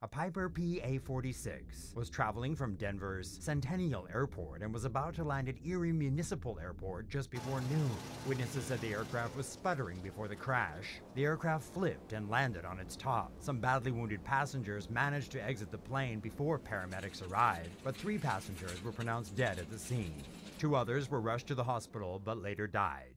A Piper PA-46 was traveling from Denver's Centennial Airport and was about to land at Erie Municipal Airport just before noon. Witnesses said the aircraft was sputtering before the crash. The aircraft flipped and landed on its top. Some badly wounded passengers managed to exit the plane before paramedics arrived, but three passengers were pronounced dead at the scene. Two others were rushed to the hospital but later died.